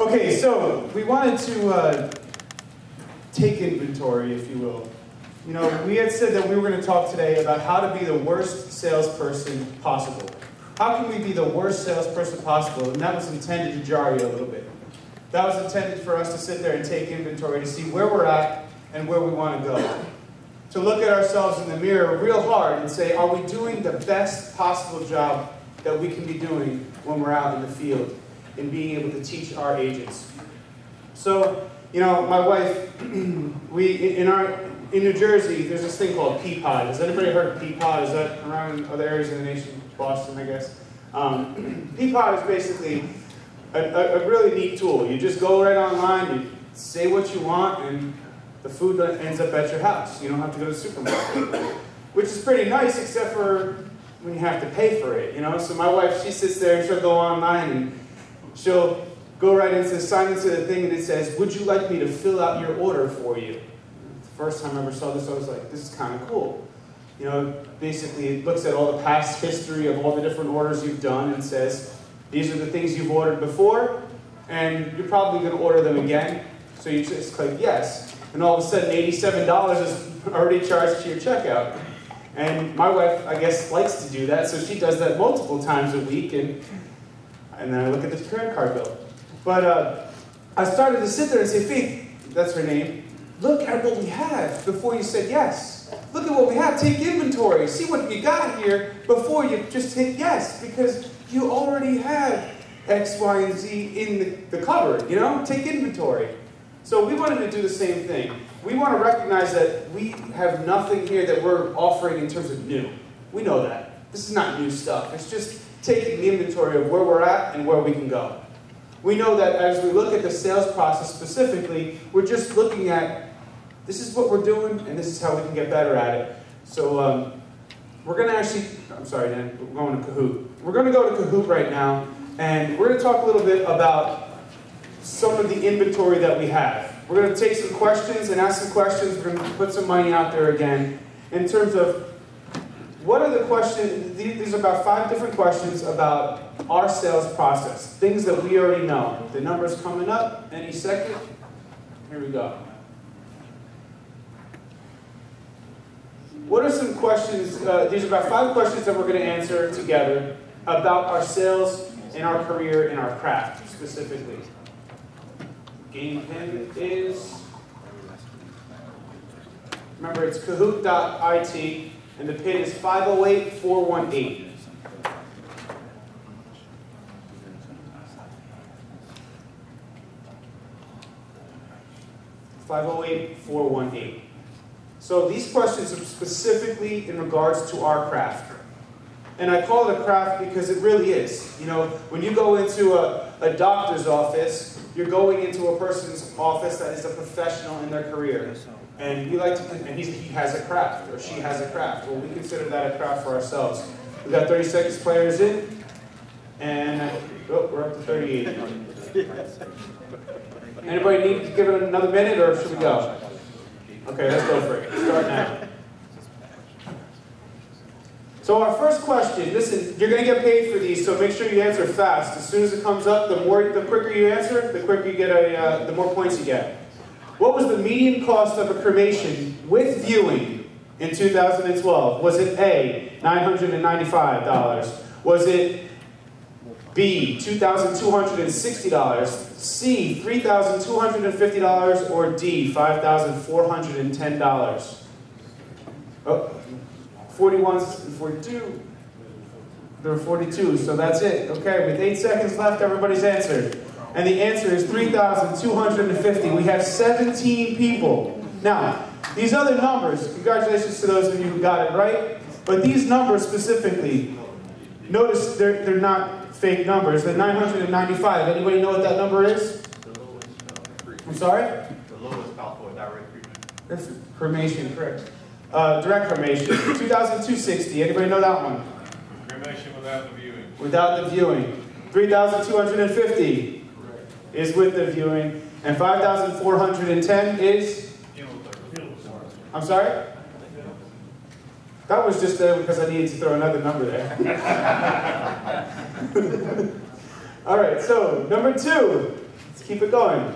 Okay, so we wanted to uh, take inventory, if you will. You know, we had said that we were going to talk today about how to be the worst salesperson possible. How can we be the worst salesperson possible? And that was intended to jar you a little bit. That was intended for us to sit there and take inventory to see where we're at and where we want to go. To look at ourselves in the mirror real hard and say, are we doing the best possible job that we can be doing when we're out in the field and being able to teach our agents? So, you know, my wife, we in our in New Jersey, there's this thing called Peapod. Has anybody heard of Peapod? Is that around other areas of the nation? Boston, I guess. Um, Peapod is basically a, a, a, really neat tool. You just go right online, you say what you want, and the food ends up at your house. You don't have to go to the supermarket, which is pretty nice, except for when you have to pay for it. You know. So my wife, she sits there and she'll go online and she'll go right into sign into the thing, and it says, "Would you like me to fill out your order for you?" The first time I ever saw this, I was like, "This is kind of cool." You know, basically it looks at all the past history of all the different orders you've done and says, these are the things you've ordered before, and you're probably going to order them again. So you just click yes. And all of a sudden, $87 is already charged to your checkout. And my wife, I guess, likes to do that, so she does that multiple times a week, and, and then I look at the credit card bill. But uh, I started to sit there and say, Faith, that's her name, look at what we have before you said yes. Look at what we have. Take inventory. See what you got here before you just hit yes, because you already have X, Y, and Z in the, the cupboard. You know, take inventory. So we wanted to do the same thing. We want to recognize that we have nothing here that we're offering in terms of new. We know that. This is not new stuff. It's just taking the inventory of where we're at and where we can go. We know that as we look at the sales process specifically, we're just looking at this is what we're doing, and this is how we can get better at it. So um, we're going to actually, I'm sorry, Dan, we're going to Kahoot. We're going to go to Kahoot right now, and we're going to talk a little bit about some of the inventory that we have. We're going to take some questions and ask some questions. We're going to put some money out there again in terms of what are the questions, these are about five different questions about our sales process, things that we already know. The number's coming up any second. Here we go. What are some questions, uh, these are about five questions that we're going to answer together about our sales and our career and our craft specifically. Game pin is, remember it's kahoot.it and the pin is 508418. Five oh zero oh eight four one eight. So these questions are specifically in regards to our craft. And I call it a craft because it really is. You know, when you go into a, a doctor's office, you're going into a person's office that is a professional in their career. And we like to, and he has a craft, or she has a craft. Well, we consider that a craft for ourselves. We've got 30 seconds players in, and oh, we're up to 38. Anybody need to give it another minute, or should we go? Okay, let's go for it. Start now. So our first question, listen, you're going to get paid for these, so make sure you answer fast. As soon as it comes up, the more, the quicker you answer, the quicker you get a, uh, the more points you get. What was the median cost of a cremation with viewing in 2012? Was it A, $995? Was it B, $2,260, C, $3,250, or D, $5,410? Oh, 41 and 42. There were 42, so that's it. Okay, with eight seconds left, everybody's answered. And the answer is 3,250. We have 17 people. Now, these other numbers, congratulations to those of you who got it right, but these numbers specifically, notice they're, they're not fake numbers. The 995, anybody know what that number is? I'm sorry? The lowest for direct treatment. That's cremation, correct. Uh, direct cremation, 2,260. Anybody know that one? Cremation without the viewing. Without the viewing. 3,250 is with the viewing. And 5,410 is? I'm sorry? That was just there because I needed to throw another number there. All right, so number two, let's keep it going.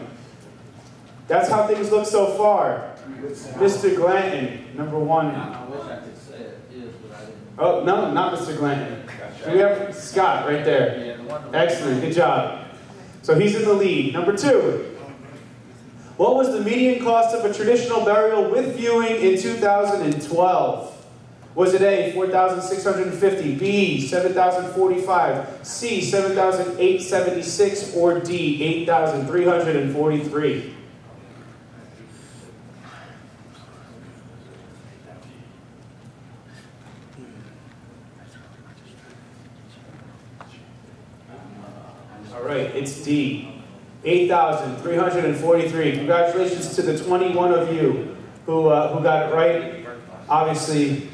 That's how things look so far. Mr. Glanton, number one. I wish I could say it is, but I didn't. Oh, no, not Mr. Glanton. Do we have Scott right there? Yeah, the one. Excellent, good job. So he's in the lead. Number two. What was the median cost of a traditional burial with viewing in 2012? Was it A, 4,650, B, 7,045, C, 7,876, or D, 8,343? Right, it's D. 8,343. Congratulations to the 21 of you who, uh, who got it right. Obviously,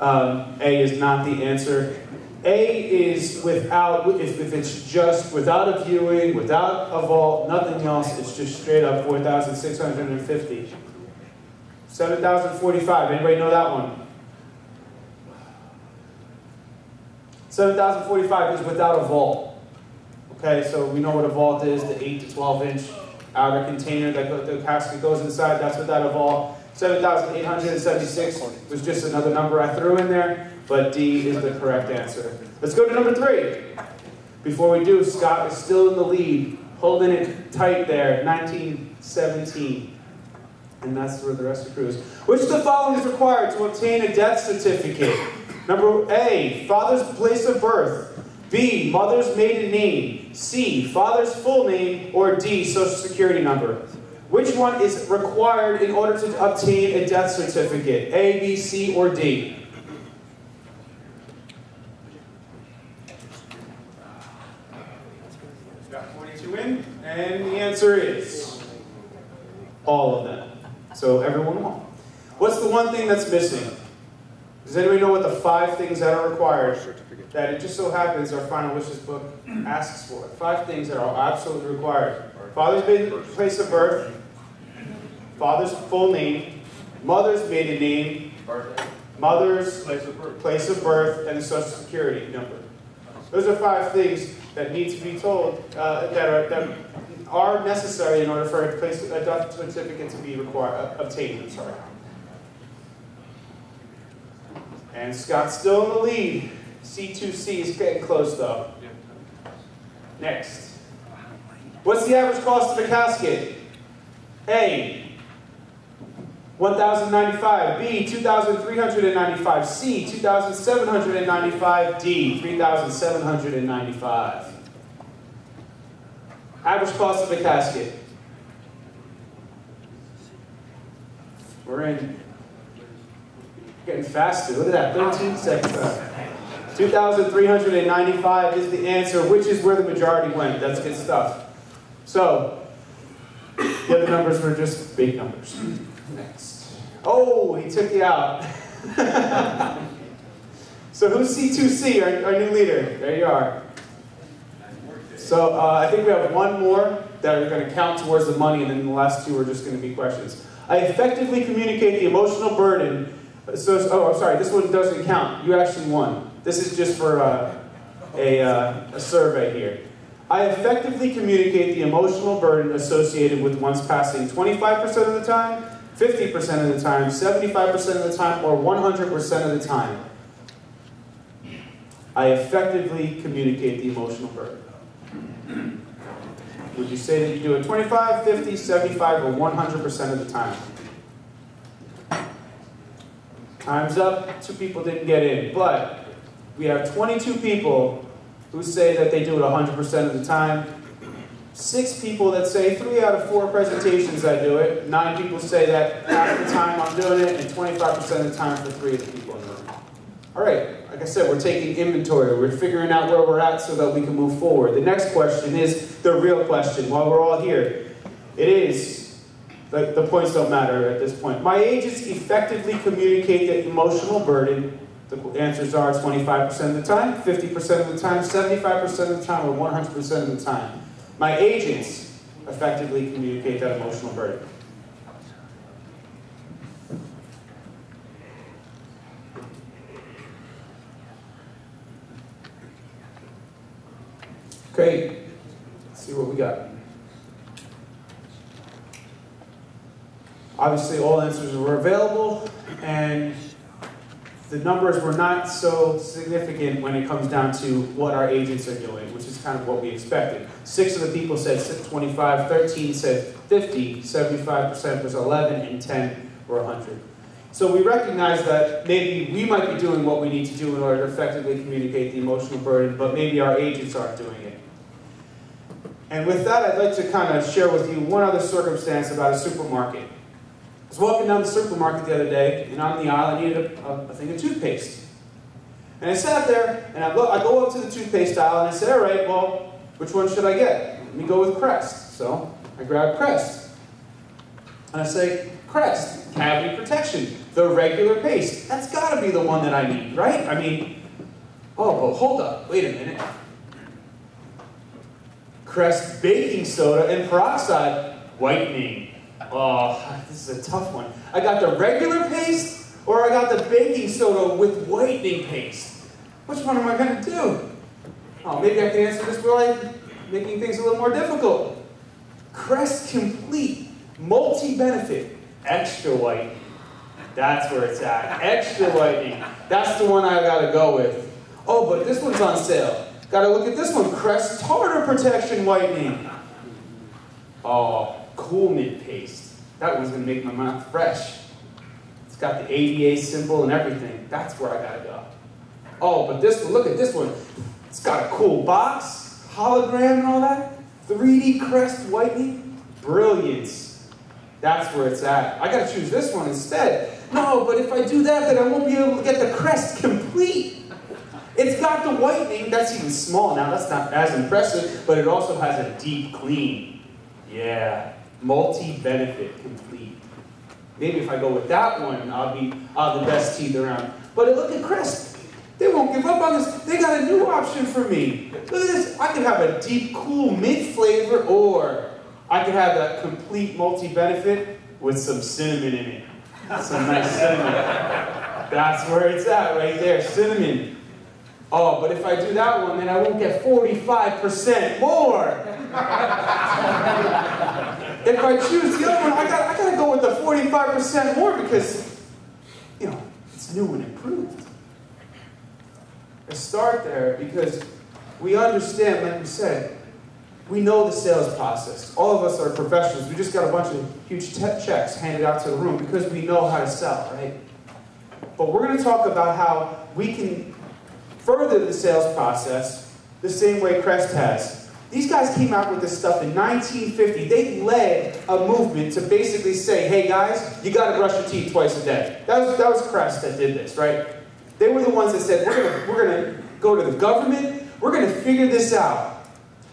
um, A is not the answer. A is without, if, if it's just without a viewing, without a vault, nothing else, it's just straight up 4,650. 7,045. Anybody know that one? 7,045 is without a vault. Okay, so we know what a vault is, the 8 to 12 inch outer container that the casket goes inside, that's without a vault. 7,876 was just another number I threw in there, but D is the correct answer. Let's go to number three. Before we do, Scott is still in the lead, holding it tight there, 1917. And that's where the rest of the crew is. Which of the following is required to obtain a death certificate? Number A, father's place of birth. B, mother's maiden name. C, father's full name. Or D, social security number. Which one is required in order to obtain a death certificate? A, B, C, or D? Got 42 in, and the answer is all of them. So everyone won. What's the one thing that's missing? Does anybody know what the five things that are required? That it just so happens our final wishes book asks for. Five things that are absolutely required. Father's place of birth, father's full name, mother's maiden name, mother's Place of birth. and the social security number. Those are five things that need to be told, uh, that, are, that are necessary in order for a, place, a death certificate to be required, uh, obtained. I'm sorry. And Scott's still in the lead. C2C is getting close though. Next. What's the average cost of a casket? A. 1,095. B. 2,395. C. 2,795. D. 3,795. Average cost of a casket. We're in. Getting faster. Look at that. 13 seconds. 2,395 is the answer, which is where the majority went. That's good stuff. So, the other numbers were just big numbers. Next. Oh, he took you out. so who's C2C, our, our new leader? There you are. So uh, I think we have one more that are going to count towards the money, and then the last two are just going to be questions. I effectively communicate the emotional burden. So, oh, I'm sorry, this one doesn't count. You actually won. This is just for uh, a, uh, a survey here. I effectively communicate the emotional burden associated with one's passing 25% of the time, 50% of the time, 75% of the time, or 100% of the time. I effectively communicate the emotional burden. Would you say that you do it 25, 50, 75, or 100% of the time? Time's up. Two people didn't get in. But we have 22 people who say that they do it 100% of the time. Six people that say three out of four presentations I do it. Nine people say that half the time I'm doing it, and 25% of the time for three of the people in the room. All right, like I said, we're taking inventory. We're figuring out where we're at so that we can move forward. The next question is the real question while we're all here. It is, the, the points don't matter at this point. My agents effectively communicate the emotional burden. The answers are 25% of the time, 50% of the time, 75% of the time, or 100% of the time. My agents effectively communicate that emotional burden. Okay, see what we got. Obviously, all answers were available, and the numbers were not so significant when it comes down to what our agents are doing, which is kind of what we expected. Six of the people said 25, 13 said 50, 75% was 11, and 10 were 100. So we recognize that maybe we might be doing what we need to do in order to effectively communicate the emotional burden, but maybe our agents aren't doing it. And with that, I'd like to kind of share with you one other circumstance about a supermarket. I was walking down the supermarket the other day, and on the aisle, I needed a, a, a thing of toothpaste. And I sat there, and I, look, I go up to the toothpaste aisle, and I said, all right, well, which one should I get? Let me go with Crest. So I grab Crest. And I say, Crest, cavity protection, the regular paste. That's got to be the one that I need, right? I mean, oh, but hold up, wait a minute. Crest baking soda and peroxide whitening. Oh, this is a tough one. I got the regular paste or I got the baking soda with whitening paste. Which one am I going to do? Oh, maybe I can answer this by making things a little more difficult. Crest Complete, multi-benefit, extra white. That's where it's at. Extra whitening. That's the one I gotta go with. Oh, but this one's on sale. Gotta look at this one. Crest Tartar Protection Whitening. Oh, cool mint paste. That one's gonna make my mouth fresh. It's got the ADA symbol and everything. That's where I gotta go. Oh, but this one, look at this one. It's got a cool box, hologram and all that. 3D crest whitening. Brilliance. That's where it's at. I gotta choose this one instead. No, but if I do that, then I won't be able to get the crest complete. It's got the whitening, that's even small now, that's not as impressive, but it also has a deep clean. Yeah, multi-benefit complete. Maybe if I go with that one, I'll be the best teeth around. But look at Crest. They won't give up on this. They got a new option for me. Look at this. I could have a deep, cool mint flavor, or I could have that complete multi-benefit with some cinnamon in it. Some nice cinnamon. That's where it's at right there, cinnamon. Oh, but if I do that one, then I won't get 45% more. if I choose the other one, I got I gotta go with the 45% more because, you know, it's new and improved. I start there because we understand, like we said, we know the sales process. All of us are professionals. We just got a bunch of huge checks handed out to the room because we know how to sell, right? But we're going to talk about how we can further the sales process the same way Crest has. These guys came out with this stuff in 1950. They led a movement to basically say, hey guys, you got to brush your teeth twice a day. That was, that was Crest that did this, right? They were the ones that said, we're going we're gonna go to the government, we're to figure this out.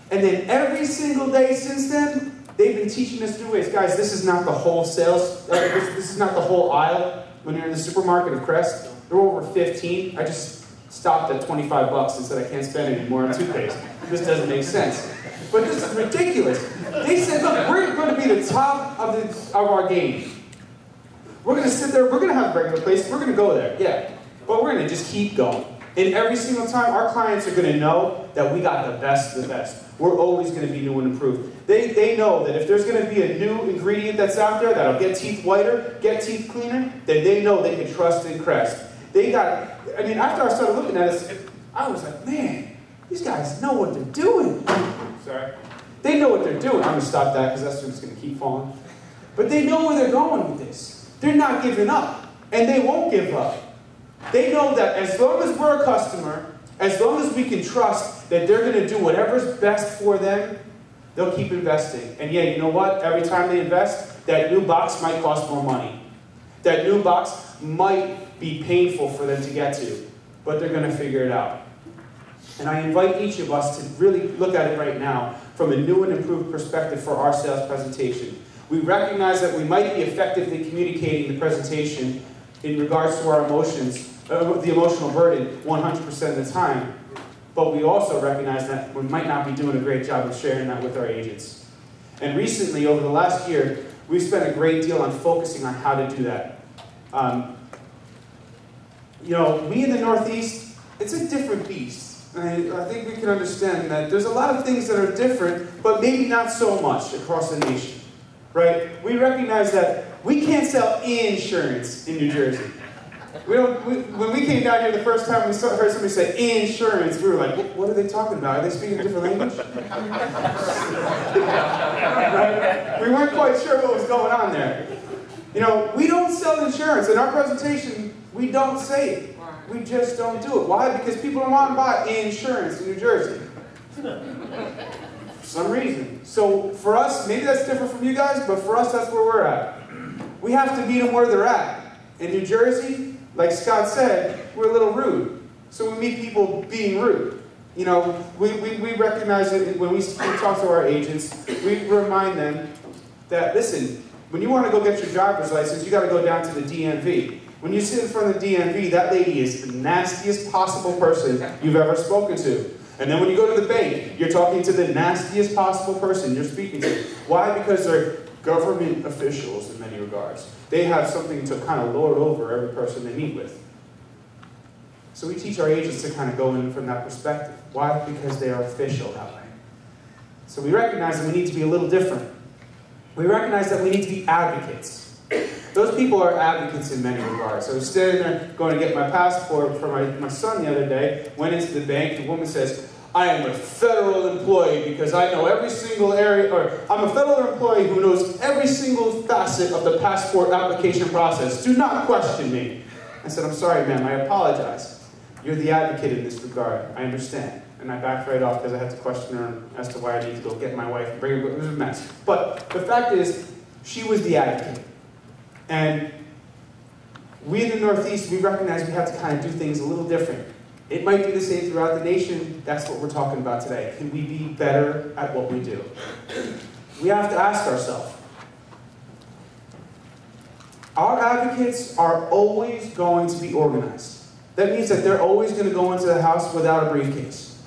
And then every single day since then, they've been teaching us new ways. Guys, this is not the whole sales, uh, this, this, is not the whole aisle when you're in the supermarket of Crest. There were over 15. I just stopped at 25 bucks and said I can't spend any more on toothpaste. This doesn't make sense. But this is ridiculous. They said, look, we're going to be the top of, the, of our game. We're going to sit there, we're going to have a regular place, we're going to go there, yeah. But we're going to just keep going. And every single time, our clients are going to know that we got the best of the best. We're always going to be new and improved. They, they know that if there's going to be a new ingredient that's out there that'll get teeth whiter, get teeth cleaner, then they know they can trust in Crest. They got, I mean, after I started looking at this, I was like, man, these guys know what they're doing. Sorry. They know what they're doing. I'm going to stop that because that's just going to keep falling. But they know where they're going with this. They're not giving up. And they won't give up. They know that as long as we're a customer, as long as we can trust that they're going to do whatever's best for them, they'll keep investing. And yeah, you know what? Every time they invest, that new box might cost more money. That new box might be painful for them to get to, but they're going to figure it out. And I invite each of us to really look at it right now from a new and improved perspective for our sales presentation. We recognize that we might be effectively communicating the presentation in regards to our emotions uh, the emotional burden 100% of the time. But we also recognize that we might not be doing a great job of sharing that with our agents. And recently, over the last year, we've spent a great deal on focusing on how to do that. Um, you know, we in the Northeast, it's a different beast. I, I think we can understand that there's a lot of things that are different, but maybe not so much across the nation, right? We recognize that we can't sell insurance in New Jersey. We don't, we, when we came down here the first time, we saw, heard somebody say insurance. We were like, what, what are they talking about? Are they speaking a different language? right? We weren't quite sure what was going on there. You know, we don't sell insurance. In our presentation, we don't say it. We just don't do it. Why? Because people don't want to buy insurance in New Jersey. For some reason. So for us, maybe that's different from you guys, but for us, that's where we're at. We have to meet them where they're at. In New Jersey, like Scott said, we're a little rude. So we meet people being rude. You know, we, we, we recognize it when we, we talk to our agents, we remind them that, listen, when you want to go get your driver's license, you got to go down to the DMV. When you sit in front of the DMV, that lady is the nastiest possible person you've ever spoken to. And then when you go to the bank, you're talking to the nastiest possible person you're speaking to. Why? Because they're government officials in many regards. They have something to kind of lord over every person they meet with. So we teach our agents to kind of go in from that perspective. Why? Because they are official that way. So we recognize that we need to be a little different. We recognize that we need to be advocates. Those people are advocates in many regards. I was standing there going to get my passport for my, my son the other day, went into the bank, the woman says, I am a federal employee because I know every single area, or I'm a federal employee who knows every single facet of the passport application process. Do not question me. I said, I'm sorry, ma'am, I apologize. You're the advocate in this regard. I understand. And I backed right off because I had to question her as to why I need to go get my wife and bring her. It was a mess. But the fact is, she was the advocate. And we in the Northeast, we recognize we have to kind of do things a little different. It might be the same throughout the nation. That's what we're talking about today. Can we be better at what we do? We have to ask ourselves. Our advocates are always going to be organized. That means that they're always going to go into the house without a briefcase.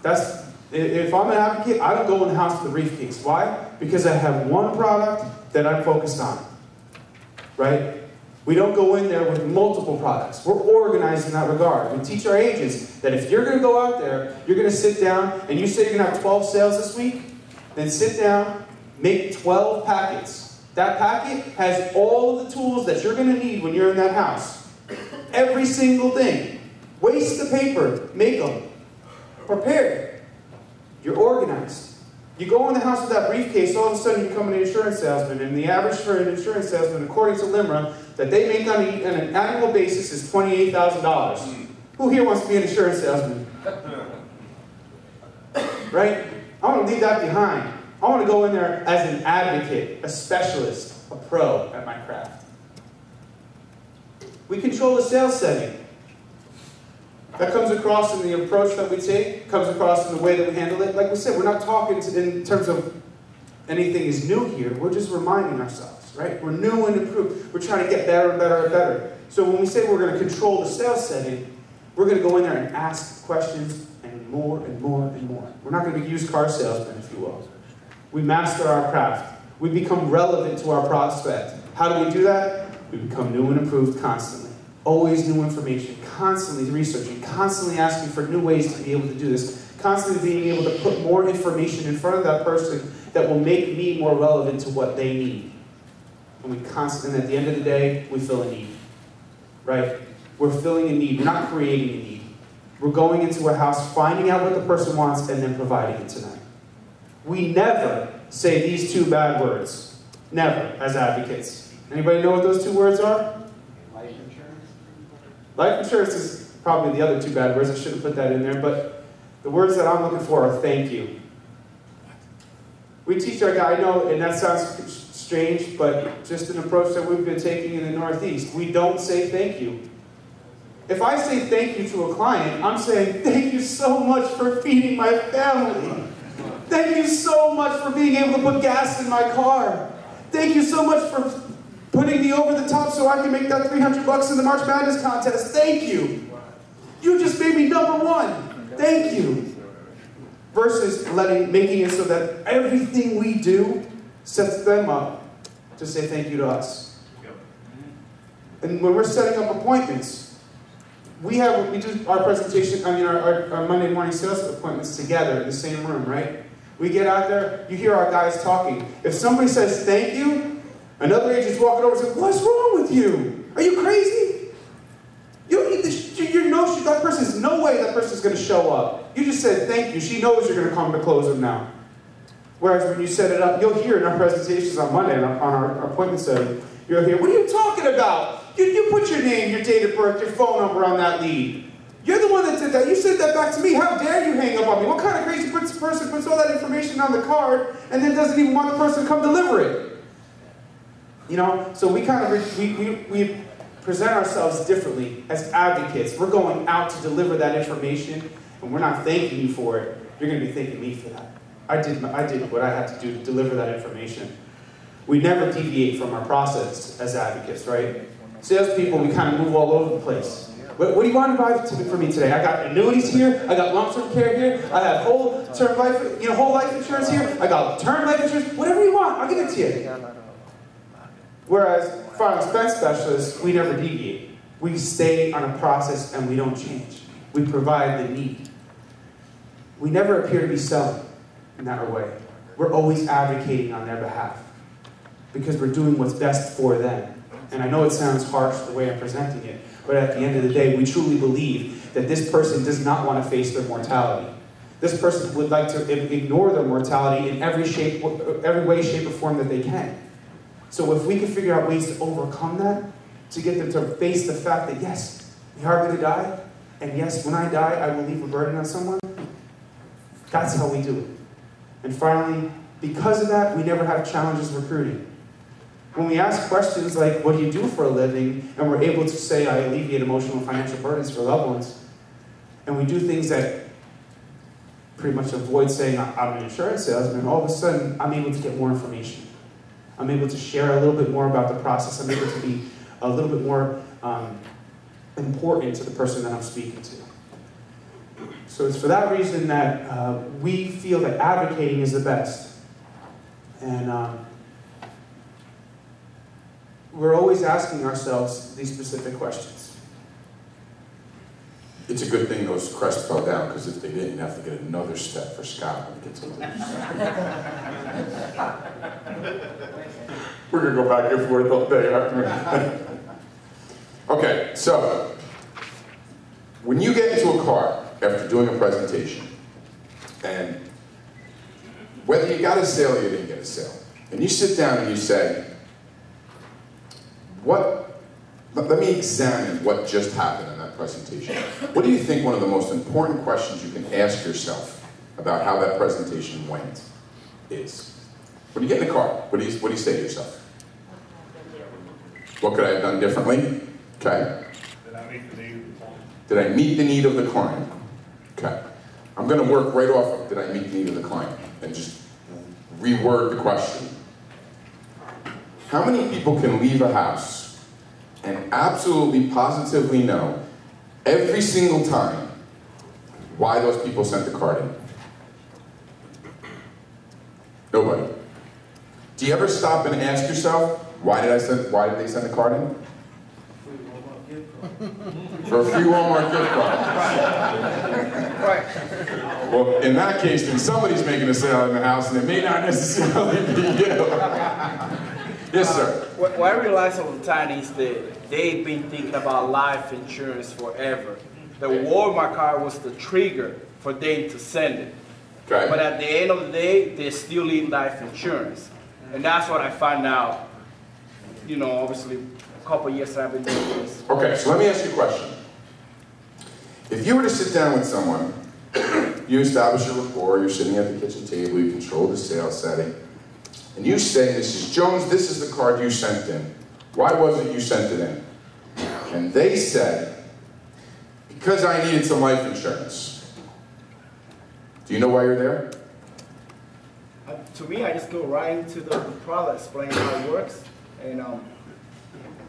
That's if I'm an advocate, I don't go in the house with a briefcase. Why? Because I have one product that I'm focused on. Right? We don't go in there with multiple products. We're organized in that regard. We teach our agents that if you're going to go out there, you're going to sit down and you say you're going to have 12 sales this week, then sit down, make 12 packets. That packet has all of the tools that you're going to need when you're in that house. Every single thing. Waste the paper, make them. Prepare. You're organized. You go in the house with that briefcase, all of a sudden you become an insurance salesman, and the average for an insurance salesman, according to LIMRA, that they make on, a, on an annual basis is $28,000. Who here wants to be an insurance salesman? right? I want to leave that behind. I want to go in there as an advocate, a specialist, a pro at my craft. We control the sales setting. That comes across in the approach that we take, comes across in the way that we handle it. Like we said, we're not talking in terms of anything is new here. We're just reminding ourselves, right? We're new and improved. We're trying to get better and better and better. So when we say we're going to control the sales setting, we're going to go in there and ask questions and more and more and more. We're not going to be used car salesmen, if you will. We master our craft. We become relevant to our prospect. How do we do that? We become new and improved constantly. Always new information, constantly researching, constantly asking for new ways to be able to do this, constantly being able to put more information in front of that person that will make me more relevant to what they need. And we constantly, and at the end of the day, we fill a need. Right? We're filling a need. We're not creating a need. We're going into a house, finding out what the person wants, and then providing it to them. We never say these two bad words. Never, as advocates. Anybody know what those two words are? Life insurance? Is probably the other two bad words. I shouldn't put that in there, but the words that I'm looking for are thank you. We teach our guy, I know, and that sounds strange, but just an approach that we've been taking in the Northeast. We don't say thank you. If I say thank you to a client, I'm saying thank you so much for feeding my family. Thank you so much for being able to put gas in my car. Thank you so much for putting me over the top so I can make that 300 bucks in the March Madness contest. Thank you. You just made me number one. Thank you. Versus letting, making it so that everything we do sets them up to say thank you to us. And when we're setting up appointments, we have, we do our presentation, I mean, our, our, our Monday morning sales appointments together in the same room, right? We get out there, you hear our guys talking. If somebody says thank you, another agent's walking over and says, what's wrong with you? Are you crazy? You, you, you know she, that person's no way that person's going to show up. You just said thank you. She knows you're going to come to close them now. Whereas when you set it up, you'll hear in our presentations on Monday on our, our appointment setting, uh, you'll hear, what are you talking about? You, you put your name, your date of birth, your phone number on that lead. You're the one that did that. You said that back to me. How dare you hang up on me? What kind of crazy person puts all that information on the card and then doesn't even want the person to come deliver it? You know, so we kind of we, we, we present ourselves differently as advocates. We're going out to deliver that information, and we're not thanking you for it. You're going to be thanking me for that. I did, I did what I had to do to deliver that information. We never deviate from our process as advocates, right? Salespeople, we kind of move all over the place. What, what do you want to buy for me today? I got annuities here. I got sum care here. I have whole term life, you know, whole life insurance here. I got term life insurance. Whatever you want, I'll give it to you. Whereas final expense specialists, we never deviate. We stay on a process and we don't change. We provide the need. We never appear to be selling in that way. We're always advocating on their behalf because we're doing what's best for them. And I know it sounds harsh the way I'm presenting it, but at the end of the day, we truly believe that this person does not want to face their mortality. This person would like to ignore their mortality in every shape, every way, shape, or form that they can. So if we can figure out ways to overcome that, to get them to face the fact that yes, we are going to die, and yes, when I die, I will leave a burden on someone, that's how we do it. And finally, because of that, we never have challenges recruiting. When we ask questions like, what do you do for a living? And we're able to say, I alleviate emotional and financial burdens for loved ones. And we do things that pretty much avoid saying, I'm an insurance salesman. All of a sudden, I'm able to get more information. I'm able to share a little bit more about the process. I'm able to be a little bit more um, important to the person that I'm speaking to. So it's for that reason that uh, we feel that advocating is the best. And um, we're always asking ourselves these specific questions. It's a good thing those crests fell down, because if they didn't, you'd have to get another step for Scott when he gets into We're going to go back and forth all day after. okay, so when you get into a car after doing a presentation, and whether you got a sale or you didn't get a sale, and you sit down and you say, what, let me examine what just happened in that presentation. What do you think one of the most important questions you can ask yourself about how that presentation went is? When you get in the car, what do you, what do you say to yourself? What could I have done differently? Okay. Did I meet the need of the client? Did I meet the need of the client? Okay. I'm going to work right off of did I meet the need of the client and just reword the question. How many people can leave a house and absolutely positively know every single time why those people sent the card in? Nobody. Do you ever stop and ask yourself, why did I send why did they send the card in? For a free Walmart gift card. Right. Well, in that case, then somebody's making a sale in the house, and it may not necessarily be you. yes, sir. Uh, what, what I realize over time is that they've been thinking about life insurance forever. The Walmart card was the trigger for them to send it. Okay. But at the end of the day, they still need life insurance. And that's what I found out, you know, obviously, a couple years I've been doing this. Okay, so let me ask you a question. If you were to sit down with someone, you establish a rapport, you're sitting at the kitchen table, you control the sales setting, and you say, Mrs. Jones, this is the card you sent in. Why was it you sent it in? And they said, because I needed some life insurance. Do you know why you're there? Uh, to me, I just go right into the, the product, explain how it works, and um,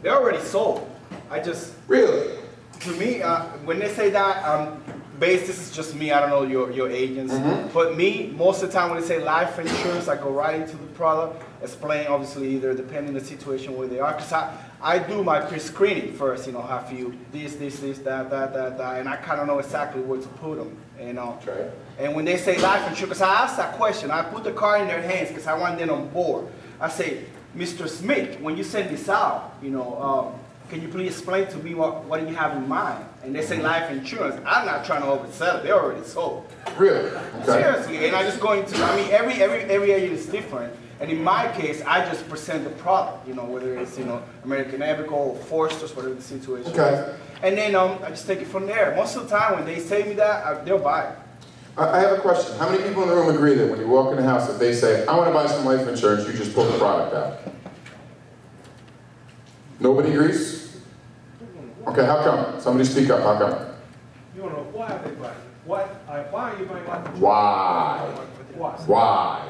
they're already sold. I just Really? to me, uh, when they say that, I'm base, this is just me. I don't know your, your agents. Mhm. But me, most of the time when they say life insurance, I go right into the product, explain obviously either depending the situation where they are. Because I, I do my pre-screening first, you know, have you this, this, this, that, that, that, that, and I kind of know exactly where to put them, you know. Okay. And when they say life insurance, because I ask that question, I put the card in their hands because I want them on board. I say, Mr. Smith, when you send this out, you know, um, can you please explain to me what, what do you have in mind? And they say life insurance. I'm not trying to oversell it. They already sold. Really? Okay. Seriously, and I just go into. I mean, every every every agent is different. And in my case, I just present the product. You know, whether it's you know American Amicable or Foresters, whatever the situation Okay. is. And then um, I just take it from there. Most of the time, when they say me that, I, they'll buy it. I I have a question. How many people in the room agree that when you walk in the house, if they say, I want to buy some life insurance, you just pull the product out? Nobody agrees? Okay, how come? Somebody speak up, how come? You wanna know why are they buying? What, uh, why are you buying life insurance? Why? Why? Why?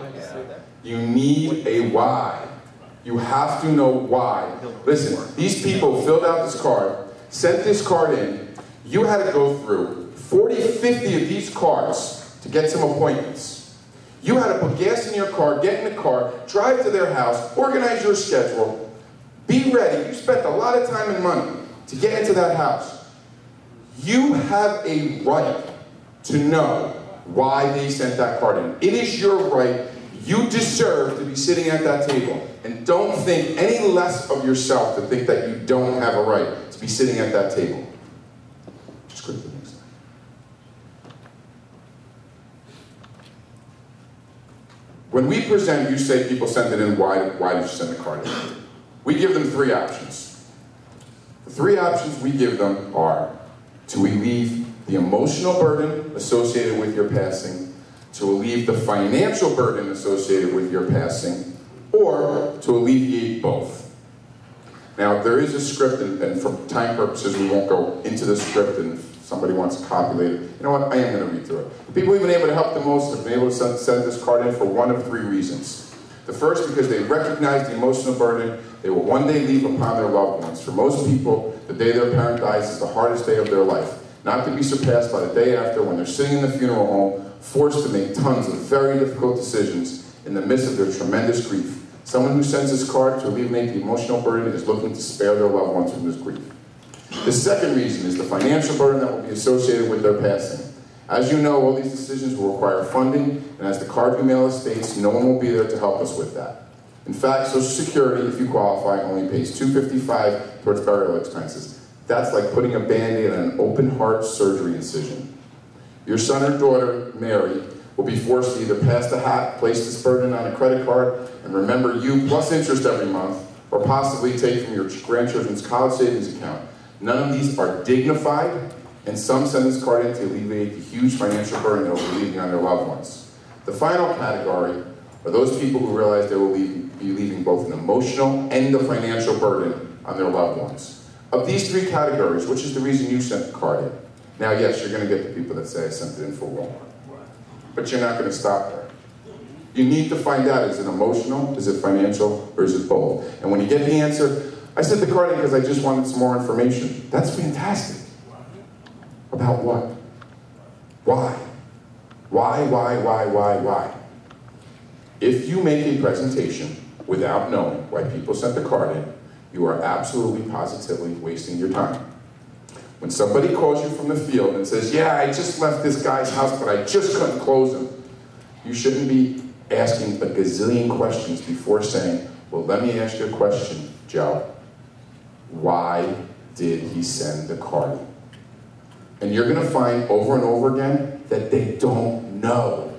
You need a why. You have to know why. Listen, these people filled out this card, sent this card in. You had to go through 40, 50 of these cards to get some appointments. You had to put gas in your car, get in the car, drive to their house, organize your schedule, be ready. You spent a lot of time and money to get into that house. You have a right to know why they sent that card in. It is your right. You deserve to be sitting at that table. And don't think any less of yourself to think that you don't have a right to be sitting at that table. Just go to the next slide. When we present, you say people sent it in, why, why did you send the card in? We give them three options. The three options we give them are to relieve the emotional burden associated with your passing, to relieve the financial burden associated with your passing, or to alleviate both. Now, there is a script, and, and for time purposes, we won't go into the script, and somebody wants to copy later, you know what, I am going to read through it. The people who've been able to help the most have been able to send, send this card in for one of three reasons. The first, because they recognize the emotional burden they will one day leave upon their loved ones. For most people, the day their parent dies is the hardest day of their life, not to be surpassed by the day after when they're sitting in the funeral home, forced to make tons of very difficult decisions in the midst of their tremendous grief. Someone who sends this card to alleviate the emotional burden is looking to spare their loved ones from this grief. The second reason is the financial burden that will be associated with their passing. As you know, all these decisions will require funding, and as the card you mail states, no one will be there to help us with that. In fact, Social Security, if you qualify, only pays 255 towards burial expenses. That's like putting a Band-Aid on an open heart surgery incision. Your son or daughter, Mary, will be forced to either pass the hat, place this burden on a credit card, and remember you plus interest every month, or possibly take from your grandchildren's college savings account. None of these are dignified, and some send this card in to alleviate the huge financial burden they'll be leaving on their loved ones. The final category are those people who realize they will be leaving both an emotional and a financial burden on their loved ones. Of these three categories, which is the reason you sent the card in? Now, yes, you're going to get the people that say I sent it in for Walmart. But you're not going to stop there. You need to find out, is it emotional, is it financial, or is it both? And when you get the answer, I sent the card in because I just wanted some more information. That's fantastic. About what? Why? Why, why, why, why, why? If you make a presentation without knowing why people sent the card in, you are absolutely positively wasting your time. When somebody calls you from the field and says, yeah, I just left this guy's house, but I just couldn't close him, you shouldn't be asking a gazillion questions before saying, well, let me ask you a question, Joe. Why did he send the card? And you're going to find over and over again that they don't know.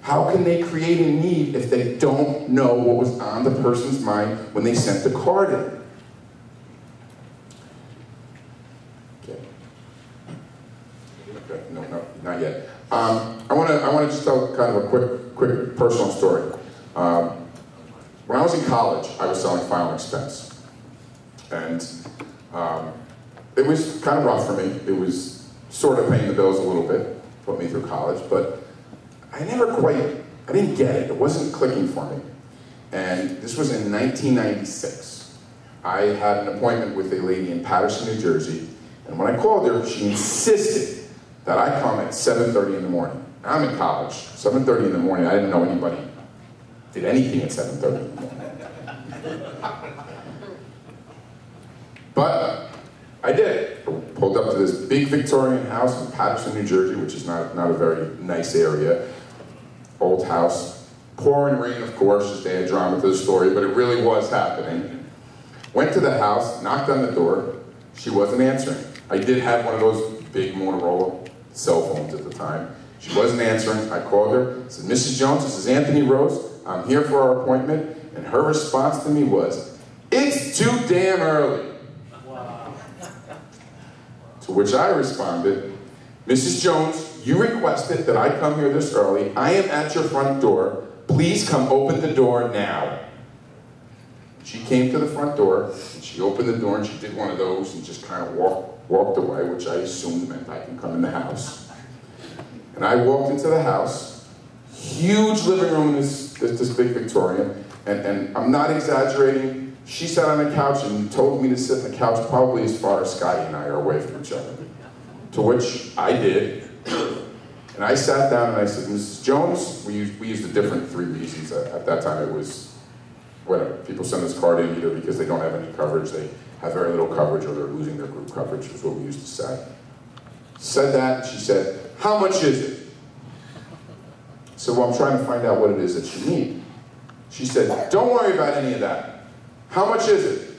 How can they create a need if they don't know what was on the person's mind when they sent the card in? Not yet. Um, I want to I want to just tell kind of a quick quick personal story. Um, when I was in college, I was selling final expense, and um, it was kind of rough for me. It was sort of paying the bills a little bit, put me through college, but I never quite, I didn't get it. It wasn't clicking for me. And this was in 1996. I had an appointment with a lady in Paterson, New Jersey, and when I called her, she insisted that I come at 7.30 in the morning. I'm in college. 7.30 in the morning, I didn't know anybody did anything at 7.30 in the morning. But I did. Pulled up to this big Victorian house in Paterson, New Jersey, which is not, not a very nice area. Old house. Pouring rain, of course, just add drama to the story, but it really was happening. Went to the house, knocked on the door. She wasn't answering. I did have one of those big Motorola cell phones at the time. She wasn't answering. I called her, I said, Mrs. Jones, this is Anthony Rose. I'm here for our appointment. And her response to me was, it's too damn early. Which I responded, Mrs. Jones, you requested that I come here this early. I am at your front door. Please come open the door now. She came to the front door, and she opened the door, and she did one of those and just kind of walked, walked away, which I assumed meant I can come in the house. And I walked into the house, huge living room in this, this, this big Victorian, and, and I'm not exaggerating. She sat on the couch and told me to sit on the couch probably as far as Scotty and I are away from each other. To which I did. And I sat down and I said, Mrs. Jones, we used, we used a different three reasons. At, at that time it was, whatever, people send this card in either because they don't have any coverage, they have very little coverage, or they're losing their group coverage, is what we used to say. Said that, she said, how much is it? So well, I'm trying to find out what it is that you need. She said, don't worry about any of that. How much is it?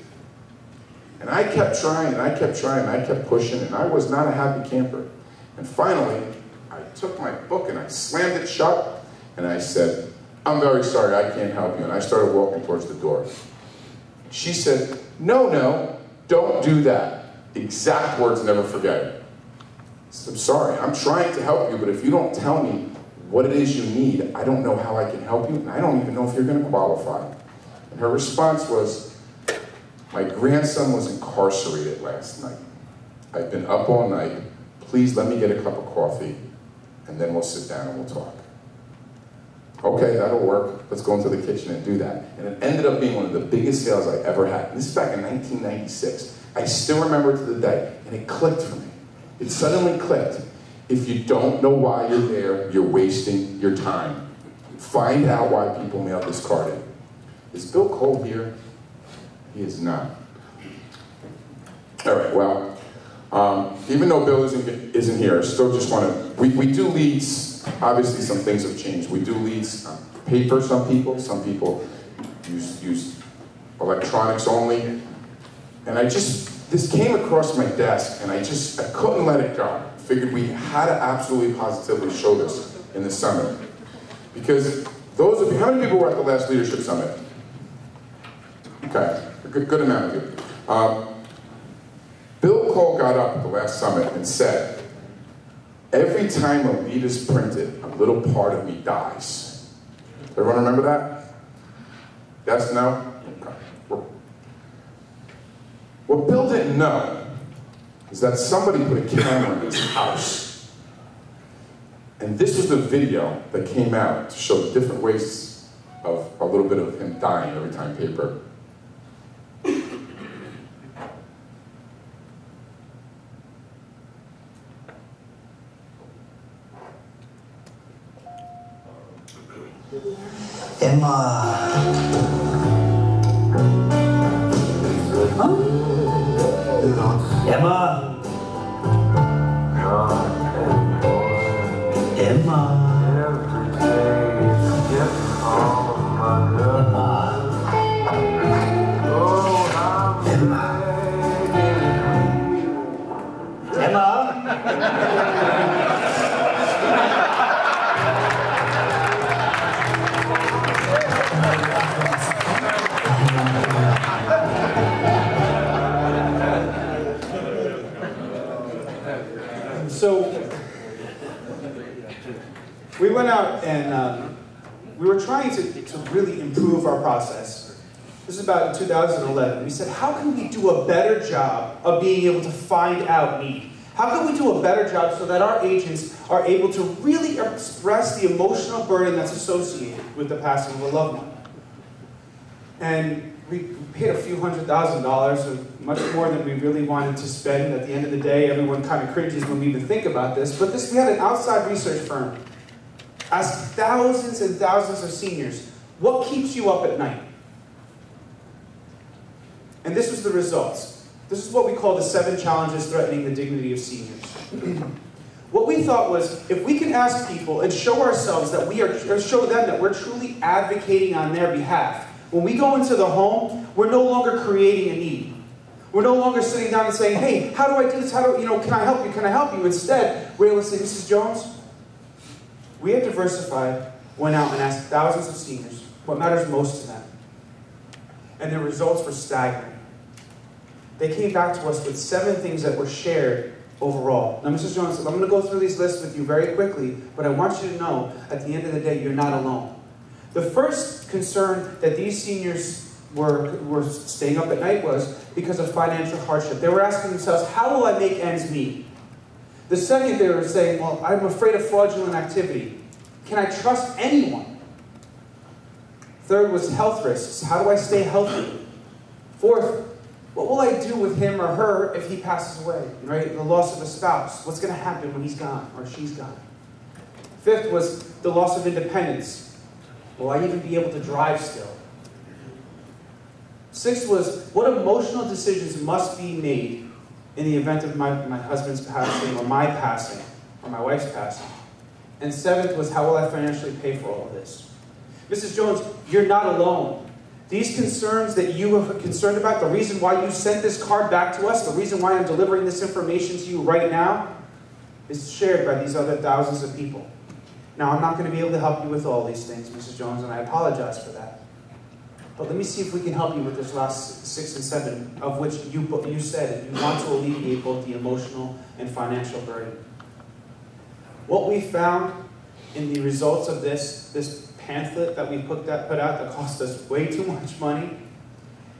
And I kept trying, and I kept trying, and I kept pushing, and I was not a happy camper. And finally, I took my book and I slammed it shut, and I said, I'm very sorry, I can't help you. And I started walking towards the door. She said, no, no, don't do that. Exact words, never forget. Said, I'm sorry, I'm trying to help you, but if you don't tell me what it is you need, I don't know how I can help you, and I don't even know if you're gonna qualify. And her response was, my grandson was incarcerated last night. I've been up all night. Please let me get a cup of coffee, and then we'll sit down and we'll talk. Okay, that'll work. Let's go into the kitchen and do that. And it ended up being one of the biggest sales I ever had. And this is back in 1996. I still remember to the day, and it clicked for me. It suddenly clicked. If you don't know why you're there, you're wasting your time. Find out why people mailed this card in. Is Bill Cole here? He is not. All right, well, um, even though Bill isn't, isn't here, I still just want to, we, we do leads, obviously some things have changed. We do leads on paper, some people, some people use, use electronics only. And I just, this came across my desk and I just, I couldn't let it go. Figured we had to absolutely positively show this in the summit. Because those of you, how many people were at the last leadership summit? Okay, good, good amount of you. Um, Bill Cole got up at the last summit and said, every time a lead is printed, a little part of me dies. Everyone remember that? Yes, no? Okay. What Bill didn't know is that somebody put a camera in his house. And this was the video that came out to show different ways of a little bit of him dying every time paper Emma. This in 2011. We said, how can we do a better job of being able to find out need? How can we do a better job so that our agents are able to really express the emotional burden that's associated with the passing of a loved one? And we paid a few hundred thousand dollars, or much more than we really wanted to spend. At the end of the day, everyone kind of cringes when we even think about this. But this, we had an outside research firm ask thousands and thousands of seniors, what keeps you up at night? And this was the results. This is what we call the seven challenges threatening the dignity of seniors. what we thought was if we can ask people and show ourselves that we are, show them that we're truly advocating on their behalf, when we go into the home, we're no longer creating a need. We're no longer sitting down and saying, hey, how do I do this? How do, you know, can I help you? Can I help you? Instead, we're able to say, Mrs. Jones, we at Diversified went out and asked thousands of seniors what matters most to them. And the results were staggering. They came back to us with seven things that were shared overall. Now, Mrs. Jones, I'm going to go through these lists with you very quickly, but I want you to know at the end of the day, you're not alone. The first concern that these seniors were, were staying up at night was because of financial hardship. They were asking themselves, how will I make ends meet? The second, they were saying, well, I'm afraid of fraudulent activity. Can I trust anyone? Third was health risks. How do I stay healthy? Fourth, what will I do with him or her if he passes away? Right? The loss of a spouse. What's going to happen when he's gone or she's gone? Fifth was the loss of independence. Will I even be able to drive still? Sixth was what emotional decisions must be made in the event of my, my husband's passing or my passing or my wife's passing. And seventh was how will I financially pay for all of this? Mrs. Jones, you're not alone. These concerns that you are concerned about, the reason why you sent this card back to us, the reason why I'm delivering this information to you right now, is shared by these other thousands of people. Now, I'm not going to be able to help you with all these things, Mrs. Jones, and I apologize for that. But let me see if we can help you with this last six and seven, of which you, you said you want to alleviate both the emotional and financial burden. What we found in the results of this, this pamphlet that we put, that, put out that cost us way too much money,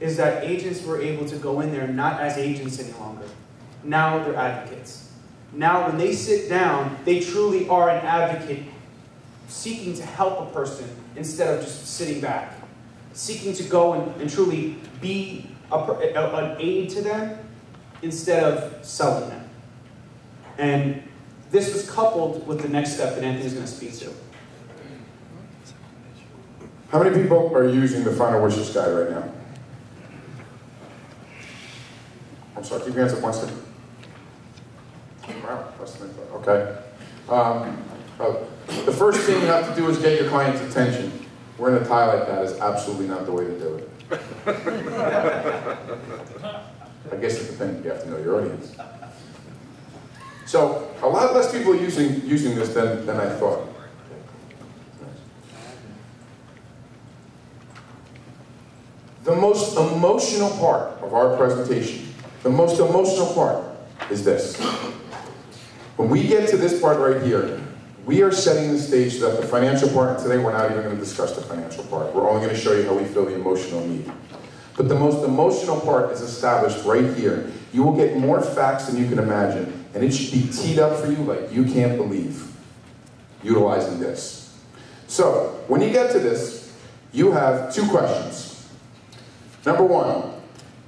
is that agents were able to go in there not as agents any longer. Now they're advocates. Now when they sit down, they truly are an advocate seeking to help a person instead of just sitting back seeking to go and, and truly be a, a, an aid to them instead of selling them. And this was coupled with the next step that Anthony's going to speak to. How many people are using the Final Wishes Guide right now? I'm sorry, keep your hands up one second. Wow, that's nice. Okay. Um, oh, the first thing you have to do is get your client's attention. Wearing a tie like that is absolutely not the way to do it. I guess it depends, you have to know your audience. So, a lot less people are using, using this than, than I thought. The most emotional part of our presentation, the most emotional part is this. When we get to this part right here, we are setting the stage that the financial part, today we're not even going to discuss the financial part. We're only going to show you how we feel the emotional need. But the most emotional part is established right here. You will get more facts than you can imagine, and it should be teed up for you like you can't believe, utilizing this. So, when you get to this, you have two questions. Number one,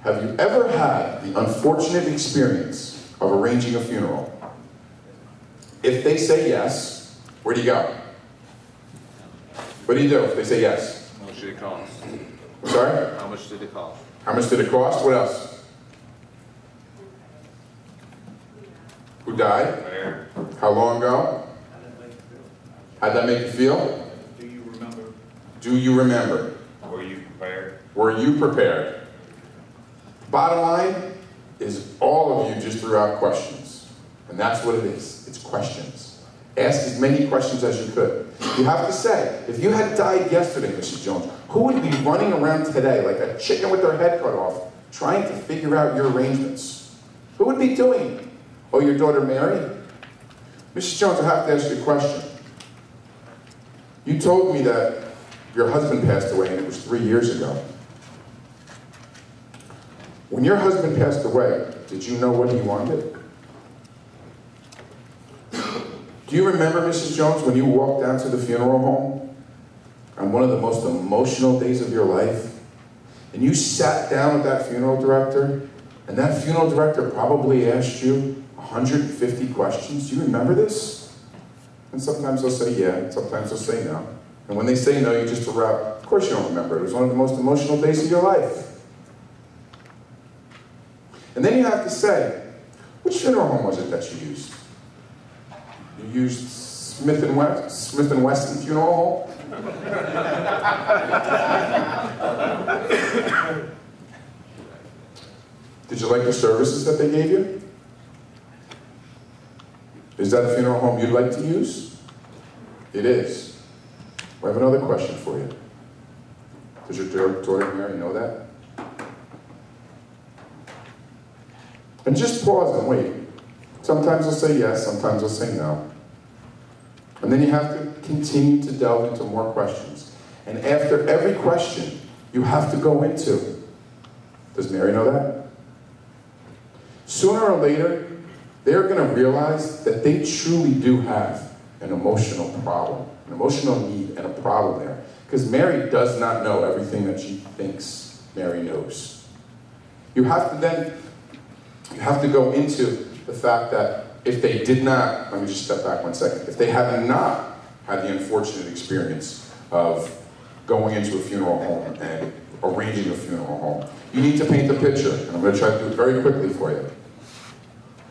have you ever had the unfortunate experience of arranging a funeral? If they say yes, where do you go? What do you do if they say yes? How much did it cost? I'm sorry? How much did it cost? How much did it cost? What else? Who died? Where? How long ago? How'd that make you feel? Do you remember? Do you remember? Were you prepared? Were you prepared? Bottom line is all of you just threw out questions. And that's what it is. It's questions. Ask as many questions as you could. You have to say, if you had died yesterday, Mrs. Jones, who would be running around today like a chicken with their head cut off, trying to figure out your arrangements? Who would be doing? Oh, your daughter Mary? Mrs. Jones, I have to ask you a question. You told me that your husband passed away and it was three years ago. When your husband passed away, did you know what he wanted? Do you remember, Mrs. Jones, when you walked down to the funeral home on one of the most emotional days of your life? and you sat down with that funeral director, and that funeral director probably asked you 150 questions? Do you remember this? And sometimes they'll say yeah, sometimes they'll say no. And when they say no, you just erupt. Of course you don't remember. It was one of the most emotional days of your life. And then you have to say, which funeral home was it that you used? You used Smith and West, Smith and Weston Funeral Home? Did you like the services that they gave you? Is that a funeral home you'd like to use? It is. I have another question for you. Does your daughter Mary know that? And just pause and wait. Sometimes they'll say yes, sometimes they'll say no. And then you have to continue to delve into more questions. And after every question, you have to go into, does Mary know that? Sooner or later, they're going to realize that they truly do have an emotional problem, an emotional need and a problem there. Because Mary does not know everything that she thinks Mary knows. You have to then, you have to go into the fact that if they did not, let me just step back one second, if they have not had the unfortunate experience of going into a funeral home and arranging a funeral home, you need to paint the picture, and I'm going to try to do it very quickly for you.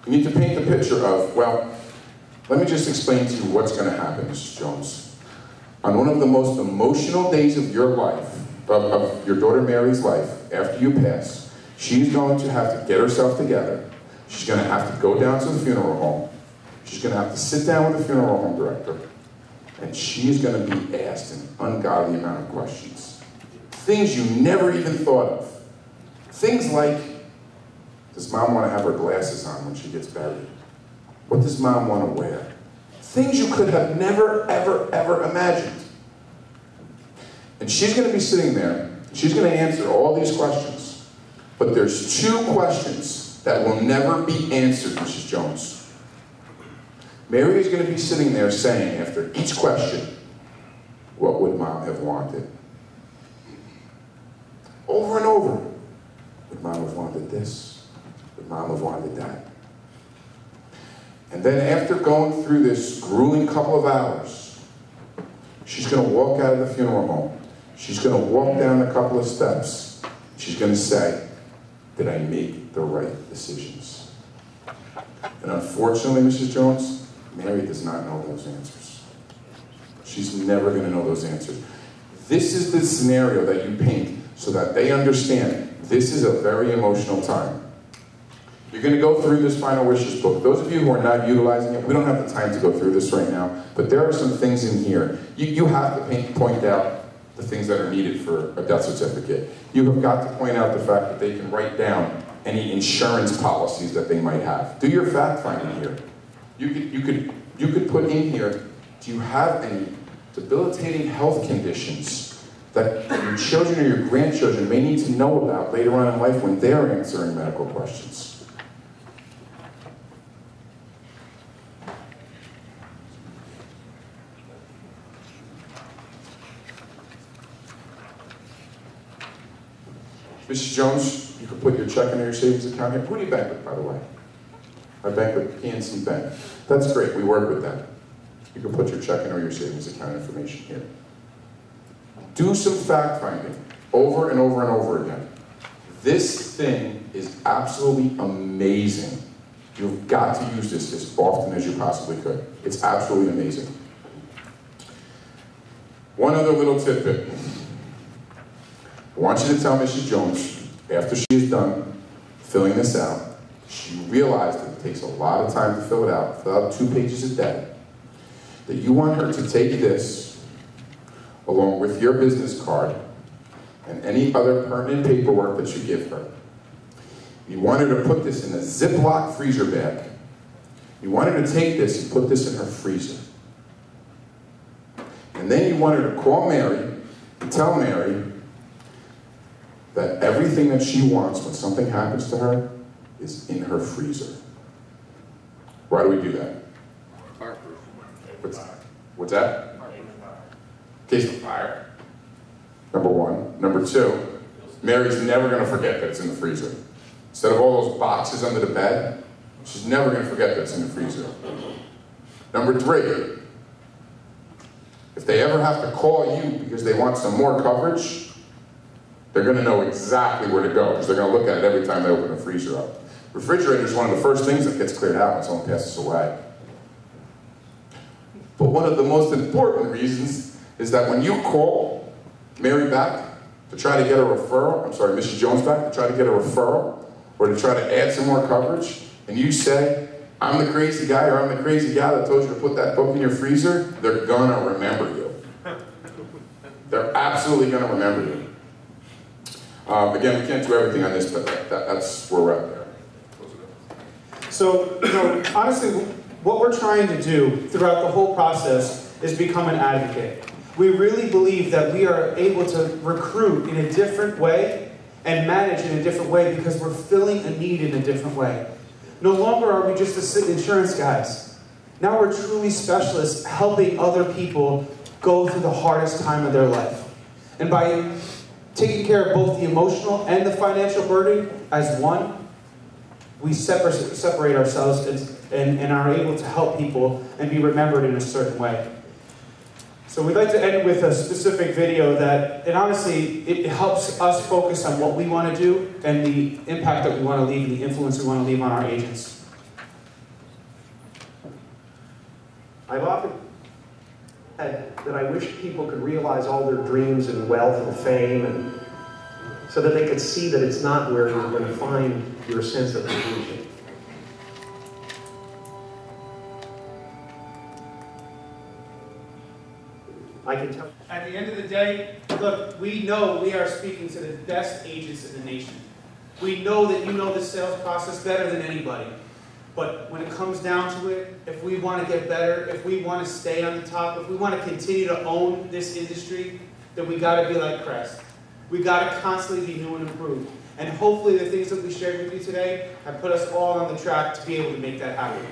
You need to paint the picture of, well, let me just explain to you what's going to happen, Mrs. Jones. On one of the most emotional days of your life, of, of your daughter Mary's life, after you pass, she's going to have to get herself together. She's going to have to go down to the funeral home. She's going to have to sit down with the funeral home director. And she's going to be asked an ungodly amount of questions. Things you never even thought of. Things like, does mom want to have her glasses on when she gets buried? What does mom want to wear? Things you could have never, ever, ever imagined. And she's going to be sitting there. She's going to answer all these questions. But there's two questions that will never be answered, Mrs. Jones. Mary is going to be sitting there saying, after each question, what would mom have wanted? Over and over. Would mom have wanted this? Would mom have wanted that? And then after going through this grueling couple of hours, she's going to walk out of the funeral home. She's going to walk down a couple of steps. She's going to say, did I make the right decisions? And unfortunately, Mrs. Jones, Mary does not know those answers. She's never going to know those answers. This is the scenario that you paint so that they understand this is a very emotional time. You're going to go through this Final Wishes book. Those of you who are not utilizing it, we don't have the time to go through this right now, but there are some things in here. You, you have to paint, point out the things that are needed for a death certificate. You have got to point out the fact that they can write down any insurance policies that they might have. Do your fact finding here. You could, you could, you could put in here, do you have any debilitating health conditions that your children or your grandchildren may need to know about later on in life when they're answering medical questions? Mrs. Jones, you could put your checking or your savings account here. Bank with, by the way? I bank with PNC Bank. That's great, we work with them. You can put your checking or your savings account information here. Do some fact finding over and over and over again. This thing is absolutely amazing. You've got to use this as often as you possibly could. It's absolutely amazing. One other little tidbit. I want you to tell Mrs. Jones, after she is done filling this out, she realized that it takes a lot of time to fill it out, fill out two pages a day, that you want her to take this along with your business card and any other pertinent paperwork that you give her. You want her to put this in a Ziploc freezer bag. You want her to take this and put this in her freezer. And then you want her to call Mary tell Mary that everything that she wants when something happens to her is in her freezer. Why do we do that? What's, what's that? Case of fire. Number one. Number two, Mary's never gonna forget that it's in the freezer. Instead of all those boxes under the bed, she's never gonna forget that it's in the freezer. Number three, if they ever have to call you because they want some more coverage, they're gonna know exactly where to go, because they're gonna look at it every time they open the freezer up. Refrigerator is one of the first things that gets cleared out when someone passes away. But one of the most important reasons is that when you call Mary back to try to get a referral, I'm sorry, Mrs. Jones back, to try to get a referral, or to try to add some more coverage, and you say, I'm the crazy guy or I'm the crazy gal that told you to put that book in your freezer, they're gonna remember you. They're absolutely gonna remember you. Um, again, we can't do everything on this, but that, that's where we're at there. So, you know, honestly, what we're trying to do throughout the whole process is become an advocate. We really believe that we are able to recruit in a different way and manage in a different way because we're filling a need in a different way. No longer are we just the insurance guys. Now we're truly specialists helping other people go through the hardest time of their life. And by taking care of both the emotional and the financial burden as one, we separ- separate ourselves and, and, and are able to help people and be remembered in a certain way. So we'd like to end with a specific video that, and honestly, it helps us focus on what we want to do and the impact that we want to leave and the influence we want to leave on our agents. I've often said that I wish people could realize all their dreams and wealth and fame and so that they could see that it's not where you're going to find your sense of completion. I can tell. At the end of the day, look, we know we are speaking to the best agents in the nation. We know that you know the sales process better than anybody. But when it comes down to it, if we want to get better, if we want to stay on the top, if we want to continue to own this industry, then we got to be like Crest. We got to constantly be new and improved. And hopefully the things that we shared with you today have put us all on the track to be able to make that happen.